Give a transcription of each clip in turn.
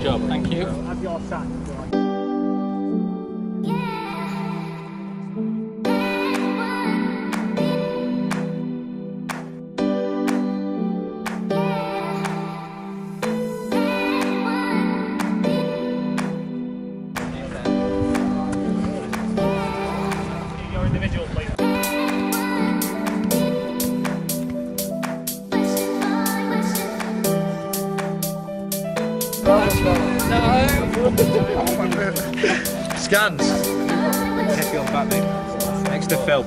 Thank you. Have your sack. Your individual, please. Scans. Heavy on the back, mate. Next to Phil.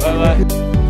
拜拜。